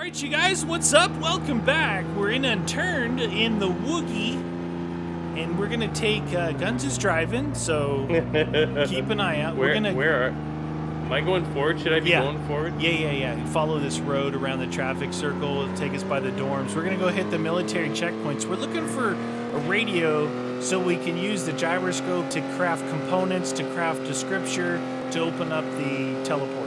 right, you guys, what's up? Welcome back. We're in Unturned in the Woogie, and we're gonna take uh, Guns is driving, so keep an eye out. Where, we're gonna where are, am I going forward? Should I be Yeah. going forward? Yeah, yeah, yeah. Follow this road around the traffic circle. It'll take us by the dorms. We're gonna go hit the military checkpoints. We're looking for a radio so we can use the gyroscope to craft components, to craft a scripture, to open up the teleporters.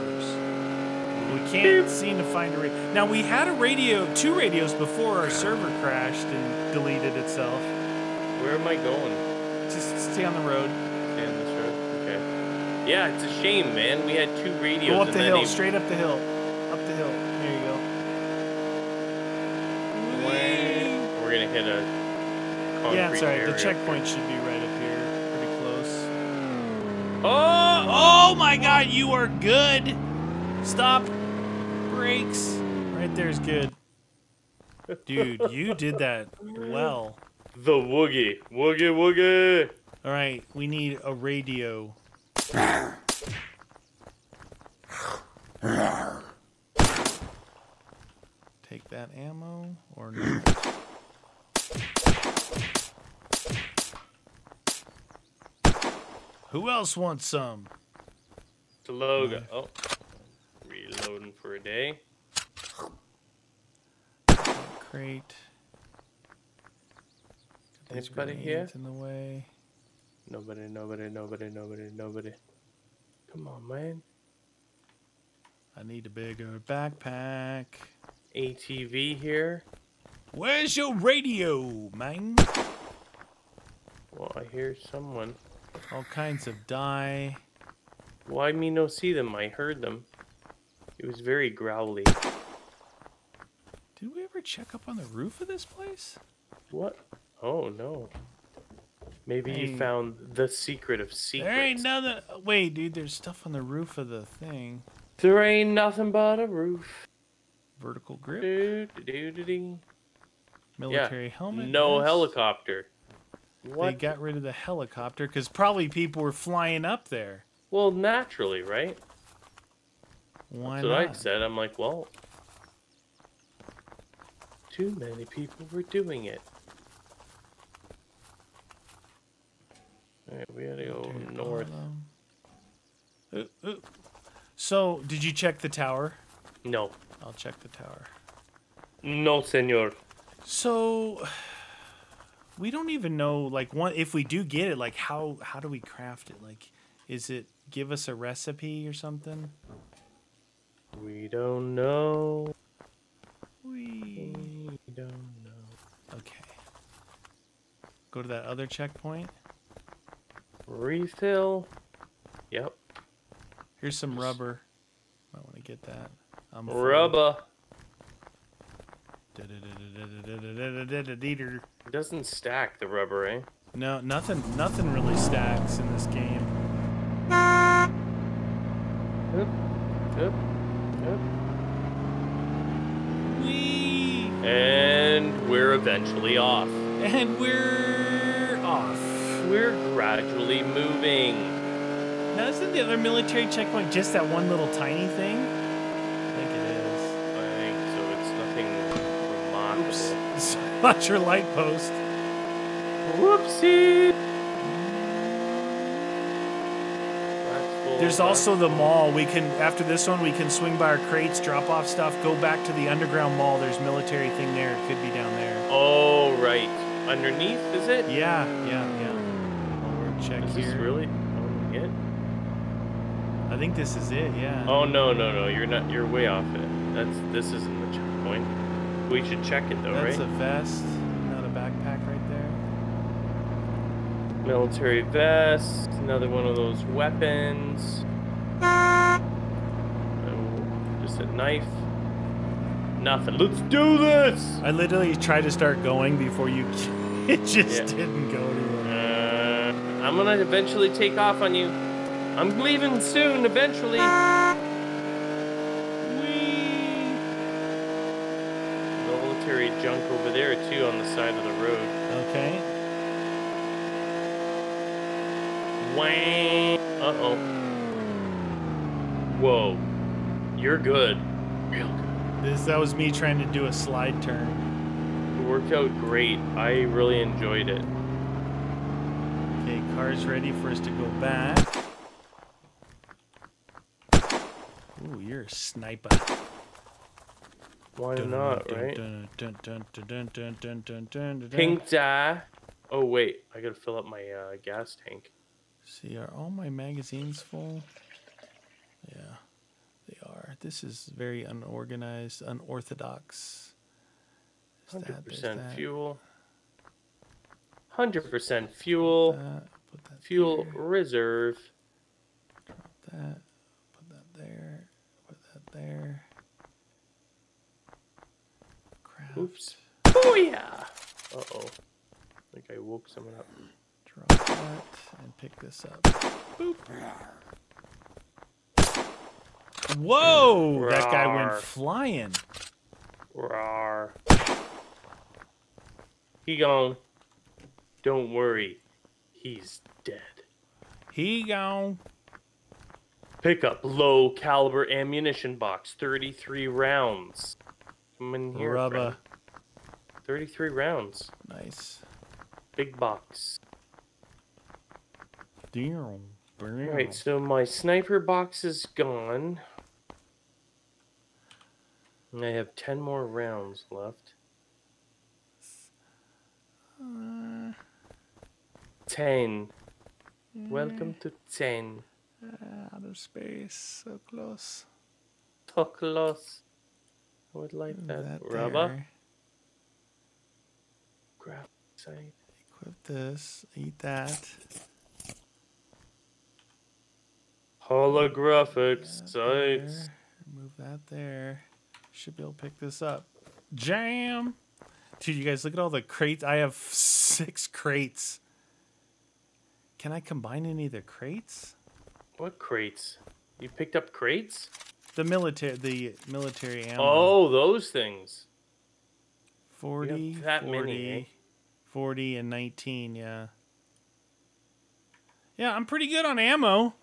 Can't seem to find a radio. Now we had a radio, two radios before our server crashed and deleted itself. Where am I going? Just stay on the road. Stay on this road? Okay. Yeah, it's a shame, man. We had two radios. Go up the hill, straight up the hill. Up the hill. There you go. We're gonna hit a concrete Yeah, it's alright. The checkpoint should be right up here, pretty close. Oh! Oh my god, you are good! Stop. Brakes. Right there's good. Dude, you did that well. The woogie, woogie, woogie. Alright, we need a radio. Take that ammo or no? Who else wants some? The logo. Oh, reloading for a day. Crate. Anybody here? In the way. Nobody, nobody, nobody, nobody, nobody. Come on, man. I need a bigger backpack. ATV here. Where's your radio, man? Well, I hear someone. All kinds of dye. Why me no see them? I heard them. It was very growly. Did we ever check up on the roof of this place? What? Oh no. Maybe Hey. you found the secret of secrets. There ain't nothing. Wait, dude, there's stuff on the roof of the thing. There ain't nothing but a roof. Vertical grip, Do, do, do, do, do. military helmet. No yes. helicopter. They got rid of the helicopter because probably people were flying up there. Well, naturally, right? Why That's what I said. I'm like, well, too many people were doing it. Alright, we gotta go north. Ooh, uh, ooh. Uh. So, did you check the tower? No. I'll check the tower. No, senor. So we don't even know like one if we do get it like how how do we craft it? Like is it give us a recipe or something? We don't know. We, don't know. Okay. Go to that other checkpoint. Refill. Yep. Here's some rubber. Might want to get that. I'm rubber. It doesn't stack the rubber, eh? No, nothing. Nothing really stacks in this game. Oop, oop. Yep. We And we're eventually off. and we're off. We're gradually moving. Now, isn't the other military checkpoint just that one little tiny thing? I think it is. I think so. It's nothing remarkable. Oops. It's not your light post. Whoopsie. That's full There's also the mall. We can, after this one, we can swing by our crates, drop off stuff, go back to the underground mall. There's military thing there. It could be down there. Oh right. Underneath, is it? Yeah, yeah, yeah. Check Is here. this really? Oh, it? I think this is it. Yeah. Oh no no no! You're not. You're way off it. That's this isn't the checkpoint. We should check it though, That's right? a vest, not a backpack right there. Military vest. Another one of those weapons. Oh, just a knife. Nothing. Let's do this. I literally tried to start going before you. It just Yeah. didn't go anywhere. Uh, I'm gonna eventually take off on you. I'm leaving soon. Eventually. Uh-oh. Whoa. You're good. Real good. This, that was me trying to do a slide turn. It worked out great. I really enjoyed it. Okay, car's ready for us to go back. Ooh, you're a sniper. Why not, right? Pink die. Oh, wait. I gotta fill up my uh, gas tank. See, are all my magazines full? Yeah, they are. This is very unorganized, unorthodox. Hundred percent fuel. Hundred percent fuel. that, put that Fuel there, reserve. that, put that there, put that there. Craft. Oops. Oh yeah. Uh oh. I think I woke someone up. Drop that and pick this up. Boop. Whoa! That guy went flying. Rawr. He gone. Don't worry. He's dead. He gone. Pick up low caliber ammunition box, 33 rounds. Come in here. Rubber. friend. 33 rounds. Nice. Big box. Damn. Damn. Alright, so my sniper box is gone. And I have 10 more rounds left. Uh, 10. Welcome to 10. outer space, so close. Toklos. I would like that. that Rubber. there. Grab side. Equip this. Eat that. Holographic sights. Move that there. Should be able to pick this up. Jam. Dude, you guys look at all the crates. I have six crates. Can I combine any of the crates? What crates? You picked up crates? The military, the military ammo. Oh, those things. 40, that 40, many, eh? 40 and 19, yeah. Yeah, I'm pretty good on ammo.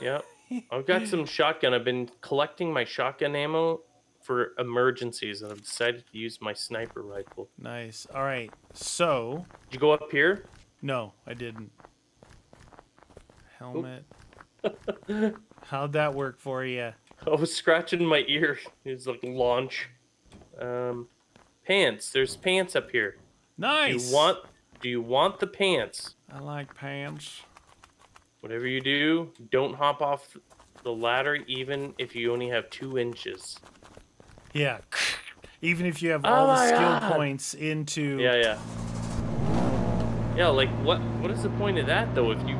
Yep. I've got some shotgun. I've been collecting my shotgun ammo for emergencies, and I've decided to use my sniper rifle. Nice. All right. So, Did you go up here? no, I didn't. Helmet. How'd that work for you? I was scratching my ear. It was like launch. Um, pants. There's pants up here. Do Nice. you want? Do you want the pants? I like pants. Whatever you do, don't hop off the ladder, even if you only have two inches. Yeah. Even if you have Oh all the skill God. points into Yeah, yeah. Yeah, like what? What is the point of that though? If you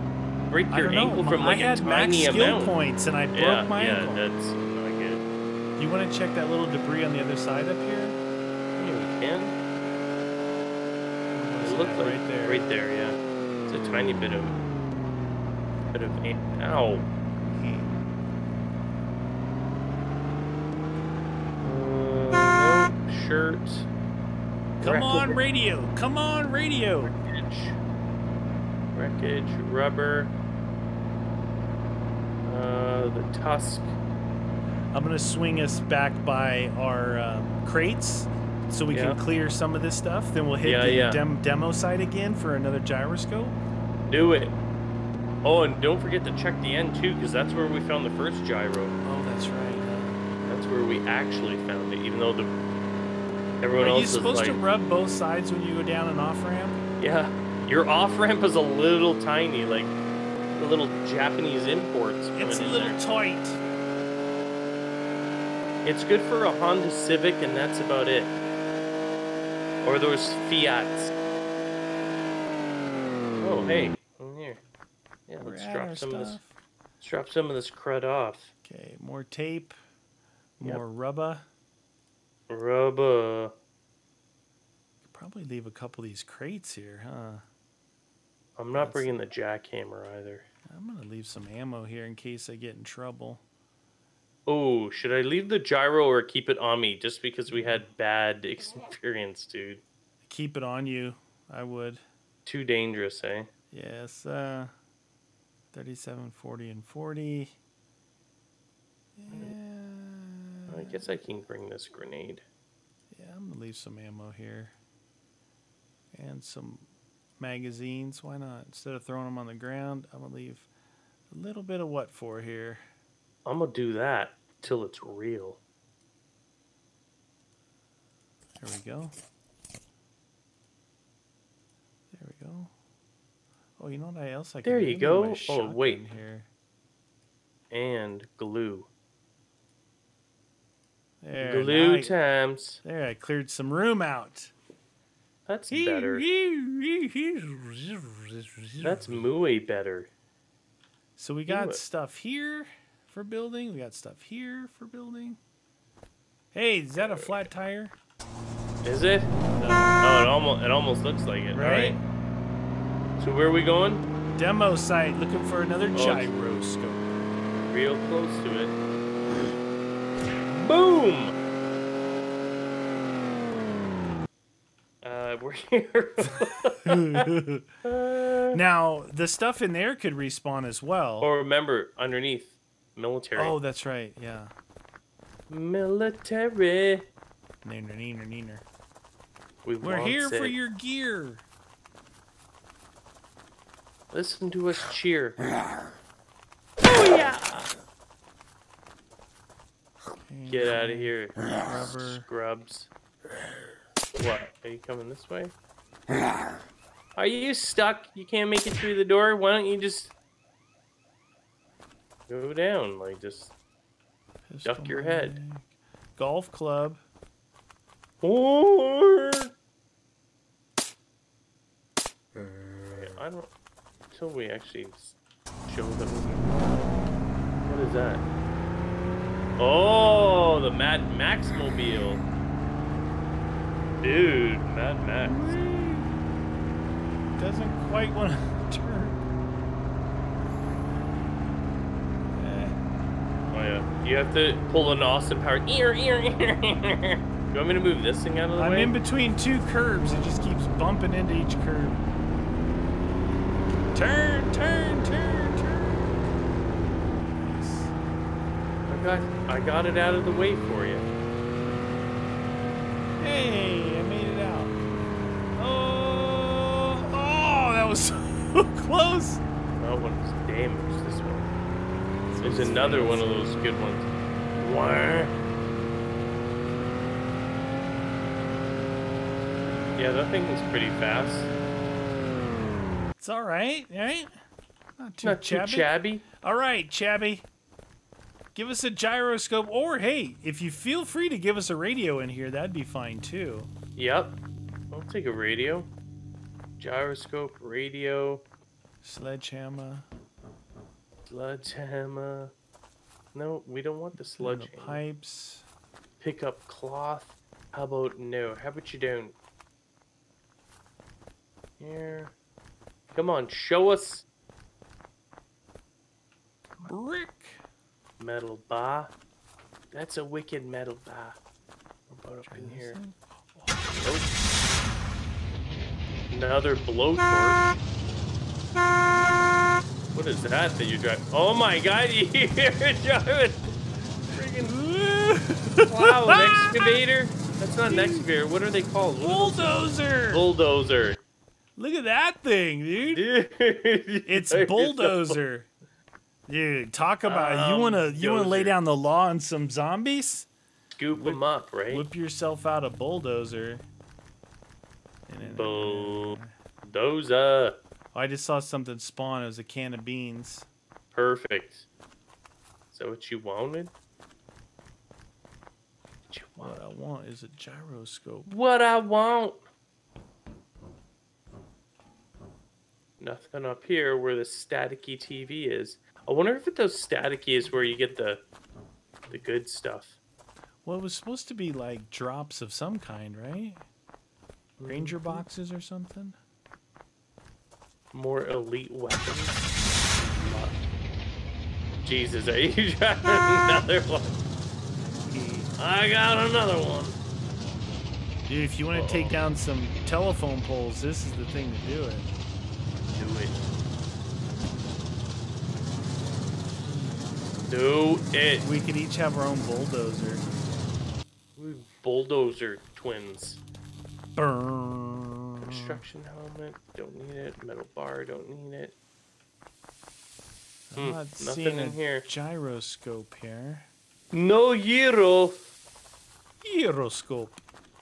break your ankle from like I had a max skill amount. points and I broke yeah, my yeah, ankle. that's not good. You want to check that little debris on the other side up here? Yeah, we can. It looks like right there. Right there, yeah. It's a tiny bit of bit of am- ow. Uh, no shirt. Come on, radio. Come on, radio. Wreckage. Wreckage, rubber. Uh, the tusk. I'm gonna swing us back by our um, crates so we Yeah. can clear some of this stuff. Then we'll hit Yeah, the yeah. Dem- demo site again for another gyroscope. Do it. Oh, and don't forget to check the end too, because that's where we found the first gyro. Oh, that's right. That's where we actually found it, even though the everyone Are else you supposed like, to rub both sides when you go down an off ramp? yeah, your off ramp is a little tiny, like the little Japanese imports. It's a little there. tight. It's good for a Honda Civic, and that's about it. Or those Fiats. Oh, hey. Yeah, let's drop our some of this. Let's drop some of this crud off. Okay, more tape, Yep. more rubber. Rubber. Could probably leave a couple of these crates here, huh? I'm not That's- bringing the jackhammer either. I'm gonna leave some ammo here in case I get in trouble. Oh, should I leave the gyro or keep it on me just because we had bad experience, dude? Keep it on you. I would. Too dangerous, eh? Yes, uh 37, 40, and 40. Yeah. I guess I can bring this grenade. Yeah, I'm gonna leave some ammo here. And some magazines. Why not? Instead of throwing them on the ground, I'm gonna leave a little bit of what for here. I'm gonna do that till it's real. There we go. There we go. Oh, you know what else I can There you go. Oh, wait. Here. And glue. There, glue I- times. there, I cleared some room out. That's better. That's muy better. So we got stuff here for building. We got stuff here for building. Hey, is that a flat tire? Is it? Oh, it almost it almost looks like it. Right? So where are we going? Demo site looking for another Oh, gyroscope. Real close to it. Boom! Uh, we're here. Now, the stuff in there could respawn as well. or remember, underneath, military. oh, that's right. Yeah. Military. Neener, neener, neener. We We're here for your gear. Listen to us cheer. Oh yeah! Get out of here, Rubber. scrubs. What? Are you coming this way? Are you stuck? You can't make it through the door? Why don't you just go down? Like just Duck your head. Pistol. Golf club. or uh, I don't until we actually s- show them. What is that? Oh, the Mad Max mobile. Dude, Mad Max. Doesn't quite want to turn. Eh, Oh yeah. You have to pull an Austin Power. Ear, ear, ear. Do you want me to move this thing out of the way? I'm in between two curbs. It just keeps bumping into each curb. Turn, turn, turn, turn. Nice. I got, I got it out of the way for you. Hey, I made it out. Oh, oh, that was so close. That one's damaged. This one. This There's another one of those good ones. Wah. Yeah, that thing is pretty fast. It's all right, right? Not too Not too chabby. chabby. All right, Chabby. Give us a gyroscope, or hey, if you feel free to give us a radio in here, that'd be fine too. Yep. I'll take a radio. Gyroscope, radio, Sledgehammer, sledgehammer. No, we don't want the the pipes. Pick up cloth. How about no? How about you don't? Here. Come on, show us Brick. metal bar. That's a wicked metal bar. What about up in here? Oh. Another blowtorch. What is that that you drive? Oh my god, you're driving friggin' wow, an excavator? That's not an excavator. What are they called? Bulldozer. Bulldozer. Look at that thing, dude. Dude, It's bulldozer. Dude, talk about you Um, wanna you wanna lay down the law on some zombies? Scoop them up, right? Whip yourself out a bulldozer. And then- Bulldozer. Oh, I just saw something spawn. It was a can of beans. Perfect. Is that what you wanted? What you What? I want is a gyroscope. What I want. Nothing up here where the staticky TV is. I wonder if it those staticky is where you get the the good stuff. Well, it was supposed to be like drops of some kind, right? Ranger mm-hmm. boxes or something. More elite weapons. Jesus, are you driving another one? I got another one. Dude, if you want to take down some telephone poles, this is the thing to do it. Do it. Do it. We could each have our own bulldozer. bulldozer twins. Burn. Construction helmet, don't need it. Metal bar, don't need it. I'm Hmm, not nothing seeing in a here. gyroscope here. No gyro. Gyroscope.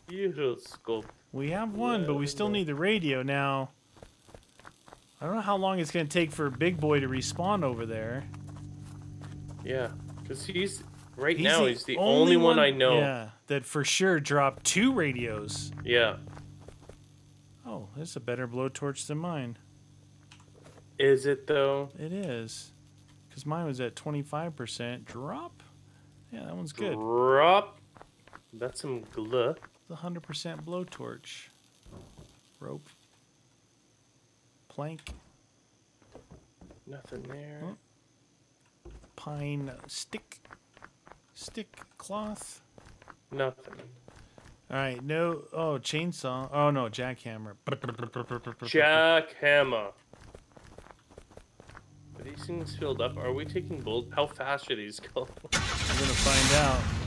Gyroscope. We have one, but we still need the radio now. I don't know how long it's gonna take for Big Boy to respawn over there. Yeah, because he's right He's now. the he's the only, one, I know. Yeah, that for sure dropped two radios. yeah. Oh, is a better blowtorch than mine. Is it though? It is, because mine was at 25% drop. Yeah, that one's good. Drop. That's some glue. The 100% blowtorch. Rope. Plank. Nothing there. Huh? Pine stick. Stick cloth. Nothing. All right, no. Oh, chainsaw. Oh no, jackhammer. Jackhammer. Are these things filled up? Are we taking bull? How fast are these going? I'm gonna find out.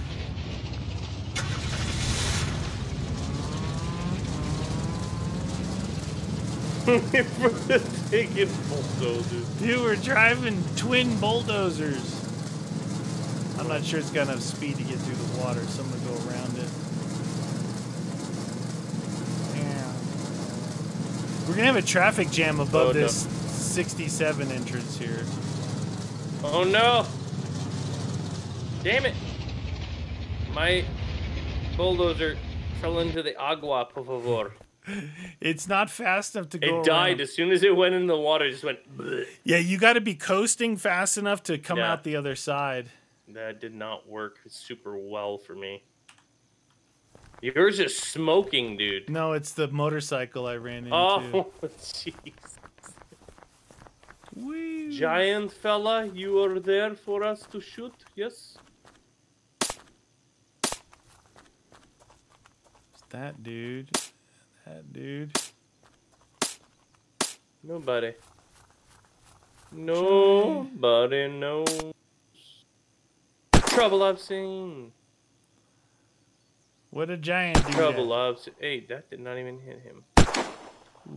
We're taking bulldozers. Dude, we're driving twin bulldozers. I'm not sure it's got enough speed to get through the water, so I'm gonna go around it. Yeah. We're gonna have a traffic jam above Oh, no. this 67 entrance here. Oh no! Damn it! My bulldozer fell into the agua, por favor. It's not fast enough to It go. It died around. as soon as it went in the water. It just went. bleh. Yeah, you got to be coasting fast enough to come Yeah. out the other side. That did not work super well for me. Yours is smoking, dude. No, it's the motorcycle I ran into. Oh, jeez. Whee! Giant fella, you are there for us to shoot? Yes? That dude. That dude. Nobody. Nobody knows. Trouble I've seen. What a giant dude. Trouble I've seen. Hey, that did not even hit him.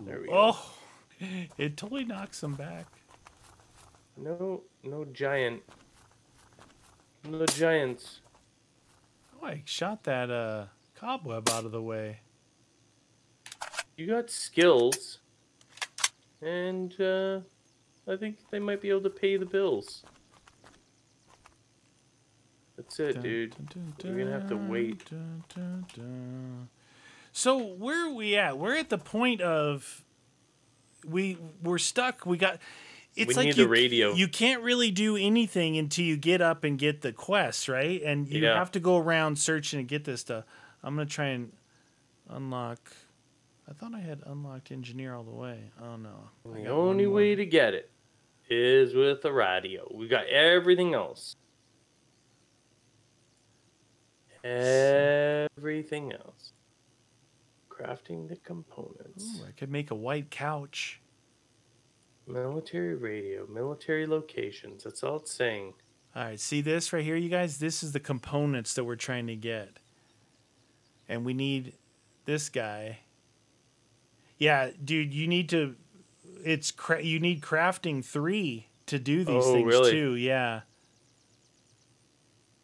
There we go. Oh, it totally knocks him back. No, no giant. No giants. Oh, I shot that uh cobweb out of the way. You got skills. And, uh, I think they might be able to pay the bills. That's it, Dun, dude. dun, dun, You're gonna have to wait. So where are we at? We're at the point of we we're stuck. We got. It's We like need the you, radio. You can't really do anything until you get up and get the quest, right? And you Yeah. have to go around searching and get this stuff. I'm gonna try and unlock. I thought I had unlocked engineer all the way. Oh no! The only more. way to get it is with a radio. We got everything else. Everything else. Crafting the components. Ooh, I could make a white couch. Military radio, military locations. That's all it's saying. All right, see this right here, you guys? This is the components that we're trying to get. And we need this guy. Yeah, dude, you need to it's cra- you need crafting 3 to do these Oh, things really? too. Yeah.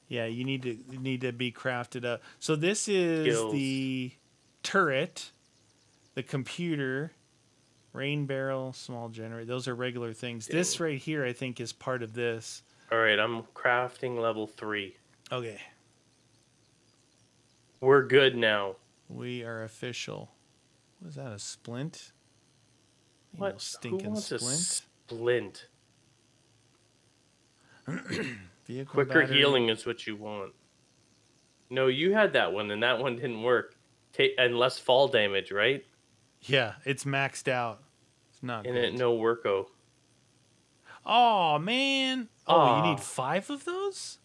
Yeah, you need to you need to be crafted up. So this is Skills. the turret, the computer, rain barrel, small generator. Those are regular things. This right here I think is part of this. All right, I'm crafting level three. Okay. We're good now. We are official. What is that? A splint? Ain't What? No stinking Who wants a splint. splint? Vehicle Quicker battery. healing is what you want. No, you had that one, and that one didn't work. Take and less fall damage, right? Yeah, it's maxed out. It's not. And it no worko. Oh man! Oh, you need five of those?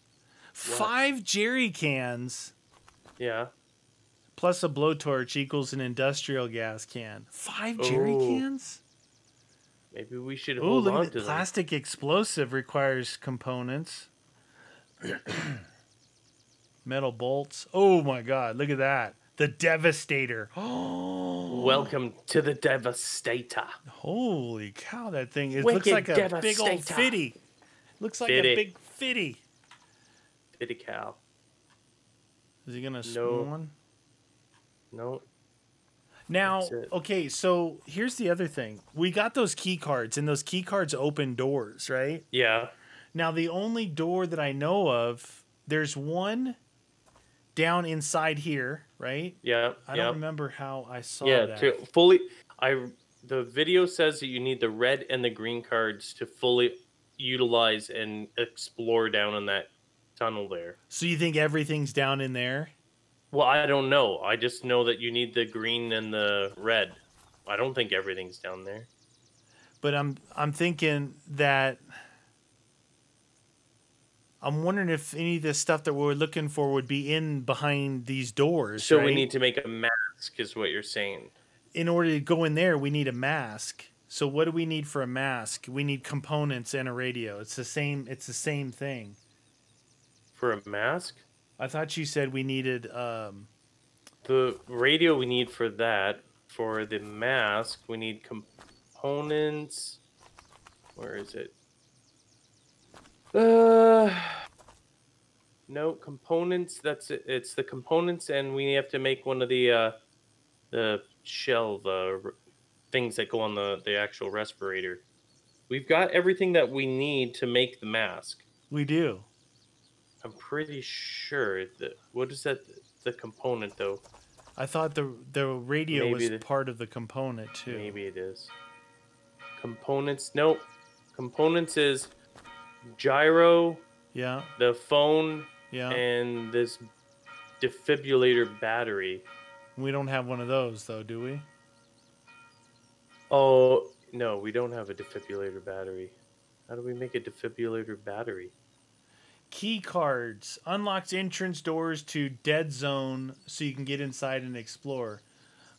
Five jerry cans Yeah. Plus a blowtorch equals an industrial gas can. Five jerry Ooh. cans? Maybe we should Oh, hold look on at to that. Plastic explosive requires components. Metal bolts. Oh my god, look at that. The Devastator. Oh, Welcome to the Devastator. holy cow! That thing. It looks like a big old fitty. Looks like Fitty. a big fitty. Fitty cow. Is he gonna No. spawn? No. Now, okay, so here's the other thing. We got those key cards, and those key cards open doors, right? Yeah. Now, the only door that I know of, there's one down inside here, right? Yeah. I yeah. don't remember how I saw yeah. that. To fully, I the video says that you need the red and the green cards to fully utilize and explore down in that tunnel there. So you think everything's down in there? Well, I don't know. I just know that you need the green and the red. I don't think everything's down there. But I'm I'm thinking that I'm wondering if any of the stuff that we're looking for would be in behind these doors. So we need to make a mask, is what you're saying. in order to go in there, we need a mask. So what do we need for a mask? We need components and a radio. It's the same. It's the same thing. For a mask? I thought you said we needed. Um, The radio we need for that. For the mask, we need components. Where is it? Uh, no components. That's it. It's the components, and we have to make one of the uh, the shell, the r- things that go on the the actual respirator. We've got everything that we need to make the mask. we do. I'm pretty sure that. What is that? The component though. I thought the the radio Maybe was the- part of the component too. Maybe it is. Components. Nope. Components is gyro, Yeah. the phone, Yeah. and this defibrillator battery. we don't have one of those though, do we? Oh no, we don't have a defibrillator battery. How do we make a defibrillator battery? Key cards unlocks entrance doors to dead zone so you can get inside and explore.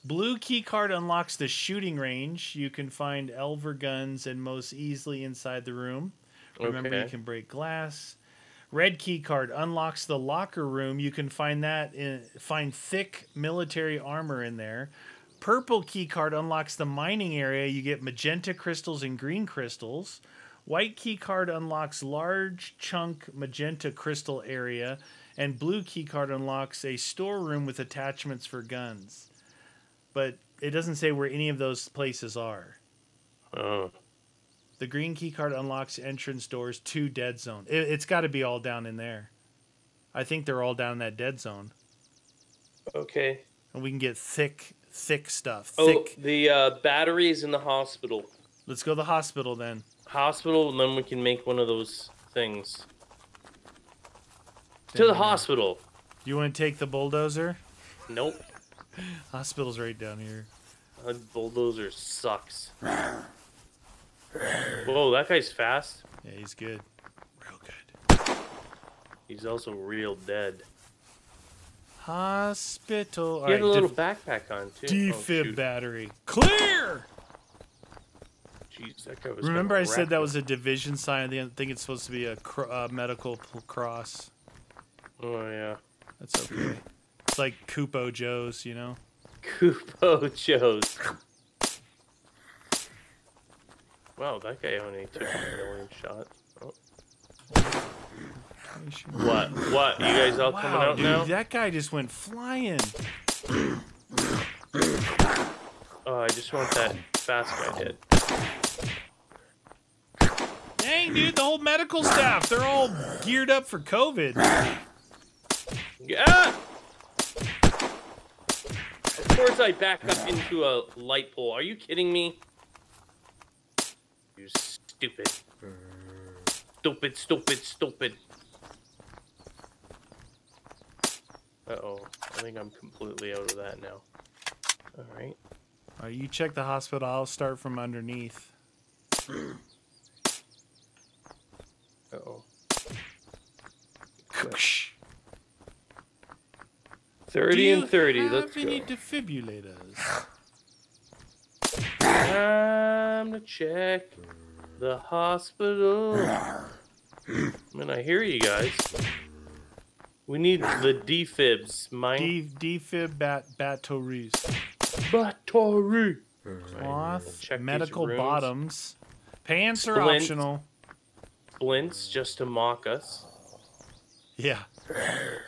Blue key card unlocks the shooting range. You can find Elver guns and most easily inside the room. Remember, you can break glass. Red key card unlocks the locker room. You can find that in, find thick military armor in there. Purple key card unlocks the mining area. You get magenta crystals and green crystals. White key card unlocks large chunk magenta crystal area, and blue key card unlocks a storeroom with attachments for guns. But it doesn't say where any of those places are. Oh, The green key card unlocks entrance doors to dead zone. It, it's got to be all down in there. I think they're all down in that dead zone, okay. and we can get thick, thick stuff. Oh, Thick. the uh, battery is in the hospital. Let's go to the hospital then. Hospital, and then we can make one of those things. To the hospital. You want to take the bulldozer? Nope. Hospital's right down here. That bulldozer sucks. Whoa, that guy's fast. Yeah, he's good. Real good. He's also real dead. Hospital. All He had a little def- backpack on too. Oh, defib shoot. battery. Clear. That guy was. Remember, I said that me. was a division sign. I think it's supposed to be a cr- uh, medical cross. Oh yeah. That's okay. It's like Kupo Joe's, you know. Kupo Joe's. Wow, that guy only took a million shot. Oh. What? What? You guys all coming Wow, out dude, now? that guy just went flying. Oh, I just want that fast guy dead. Dang, dude, the whole medical staff, they're all geared up for COVID. Yeah. Of course, I back up into a light pole. Are you kidding me? You stupid. Stupid, stupid, stupid. Uh oh. I think I'm completely out of that now. Alright. All right, you check the hospital. I'll start from underneath. Uh oh. 30 Do you and 30. have Let's any go. defibrillators? Time to check the hospital. I mean, I hear you guys. We need the defibs. Mine. Defib bat batteries. Battery. Cloth, medical rooms. bottoms. Pants are optional. Splints just to mock us. Yeah.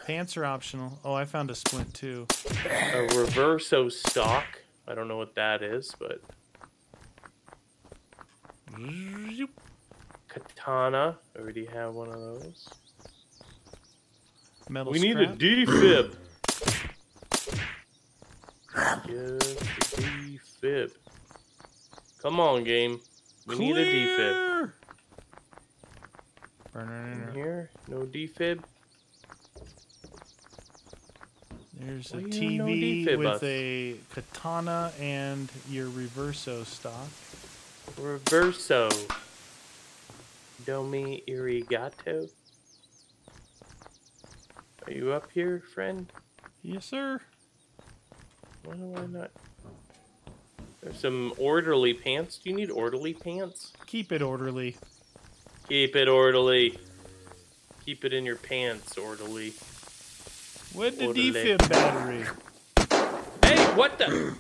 Pants are optional. Oh, I found a splint too. A reverso stock. I don't know what that is, but katana. I already have one of those. Metal we need a scrap. defib. Just a defib. Come on, game. We need a defib. In here, no defib. There's oh, a Why you no TV with us? a katana and your reverso stock. Reverso. Domi irrigato. Are you up here, friend? Yes, sir. Why do I not? There's some orderly pants. Do you need orderly pants? Keep it orderly. Keep it orderly. Keep it in your pants, orderly. With the defib battery. Hey, what the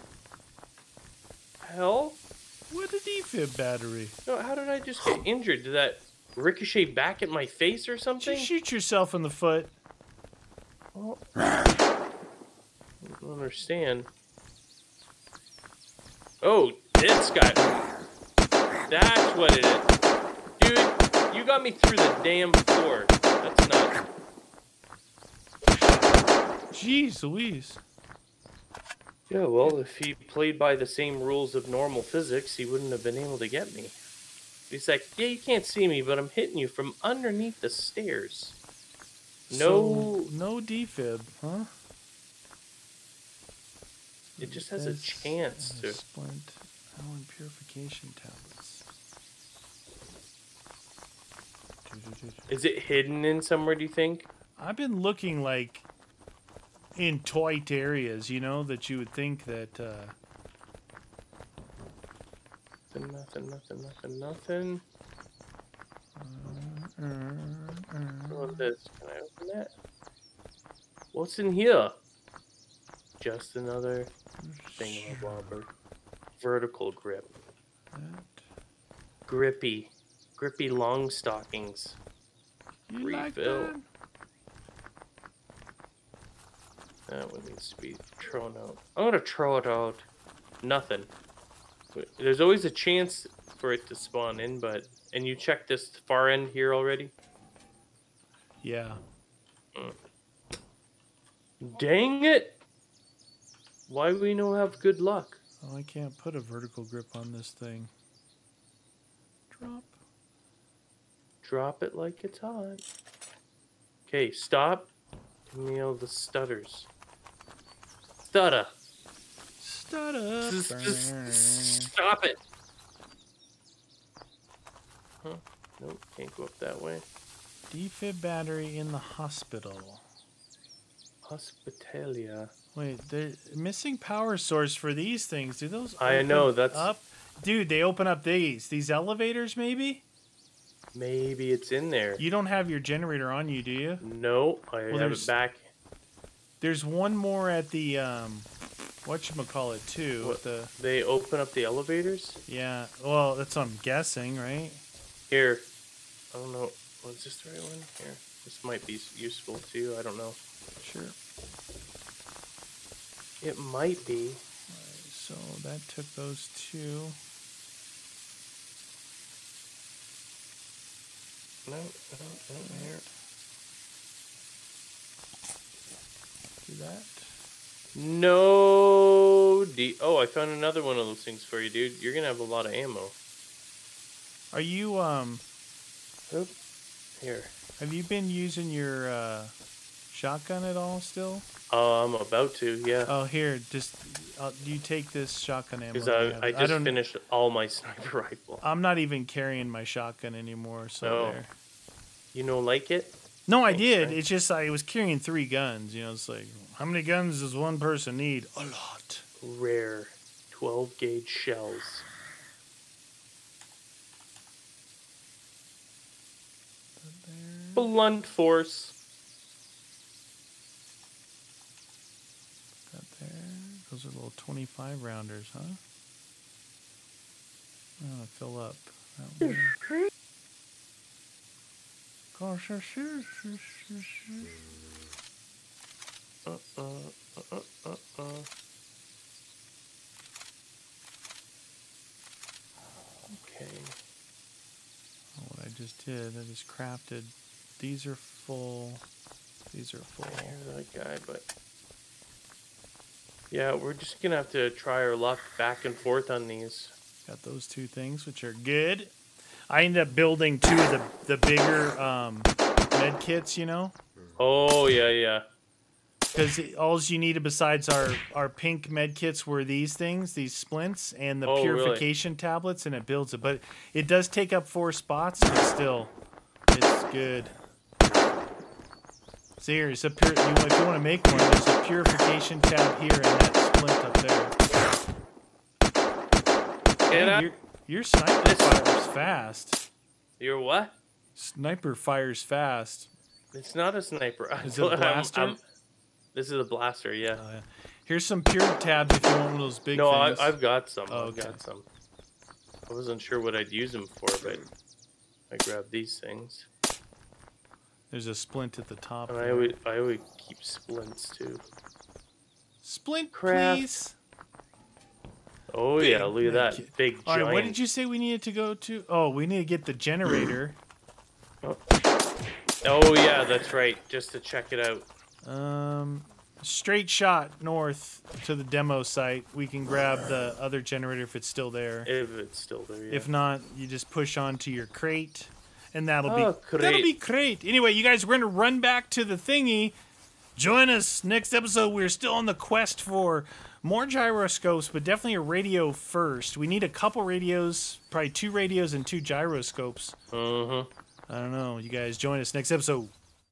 hell? With the defib battery. No, how did I just get injured? Did that ricochet back at my face or something? shoot yourself in the foot? Well, I don't understand. Oh, this guy. That's what it is. Dude, you got me through the damn floor. That's not. Jeez Louise. Yeah, well, if he played by the same rules of normal physics, he wouldn't have been able to get me. He's like, yeah, you can't see me, but I'm hitting you from underneath the stairs. No, So, no defib, huh? it just has a chance to. Splint Allen purification tablets. Is it hidden in somewhere, do you think? I've been looking like in tight areas, you know, that you would think that uh, Nothing, nothing, nothing, nothing, nothing. What's this? Can I open that? What's in here? Just another thingamabobber. Vertical grip. that. Grippy. Grippy long stockings. You like Refill. that? That one needs to be thrown out. I'm gonna throw it out. Nothing. There's always a chance for it to spawn in, but and you checked this far end here already. Yeah. Mm. Dang it! Why do we no have good luck? Oh, I can't put a vertical grip on this thing. Drop. Drop it like it's hot. Okay, stop. Give me all the stutters. Stutter. Stutter. Stop it. Huh? Nope, can't go up that way. Defib battery in the hospital. Hospitalia. Wait, they're missing power source for these things. Do those? I know, that's- up. Dude, they open up these these elevators. Maybe Maybe it's in there. you don't have your generator on you, do you? No, I have there's- it back. There's one more at the um, what you call it too. What? The They open up the elevators. yeah. Well, that's what I'm guessing, right? Here. I don't know. Was this the right one? Here. This might be useful too. I don't know. Sure. It might be. So that took those two. No, no, no, here. Do that. No. D- oh, I found another one of those things for you, dude. You're gonna have a lot of ammo. Are you um? Oop. Here. Have you been using your uh, shotgun at all still? Oh, I'm about to. Yeah. Oh, here, just uh, you take this shotgun ammo. Because I. I just don't. finished all my sniper rifle. I'm not even carrying my shotgun anymore. So No. there. You know, like it? No, I did. It's just I was carrying three guns. You know, it's like how many guns does one person need? A lot. Rare. 12 gauge shells. Blunt force. Those are little 25 rounders, huh? Oh, fill up. That one. Gosh, I should- should- should- should- Uh, uh, uh, uh, uh. Okay. What I just did, I just crafted. These are full. These are full. I hear that guy, but yeah, we're just gonna have to try our luck back and forth on these. Got those two things, which are good. I ended up building two of the the bigger um, med kits, you know, Oh yeah, yeah. because all you needed besides our our pink med kits were these things, these splints, and the Oh, really? purification tablets, and it builds it. But it does take up four spots, but still, it's good. So here, it's a pure. You, if you want to make one, there's a purification tab here and that splint up there. Get up. your, your sniper This- fires fast. You're what? Sniper fires fast. It's not a sniper. Is it a I'm- blaster? I'm- this is a blaster, yeah. Oh, yeah. Here's some pure tabs if you want one of those big no, I, things. I've got some. Oh, I've got some. I wasn't sure what I'd use them for, but I grabbed these things. There's a splint at the top. And I always, I always keep splints too. Splint, Craft. please. Oh Big yeah, look at that medkit. big All right, giant. what did you say we needed to go to? Oh, we need to get the generator. Oh yeah, that's right. Just to check it out. um, straight shot north to the demo site. We can grab the other generator if it's still there. If it's still there. Yeah. If not, you just push on to your crate, and that'll Oh, be that'll be great. Anyway, you guys, we're gonna run back to the thingy. Join us next episode. We're still on the quest for more gyroscopes, but definitely a radio first. We need a couple radios, probably two radios and two gyroscopes. Mhm. I don't know. You guys join us next episode.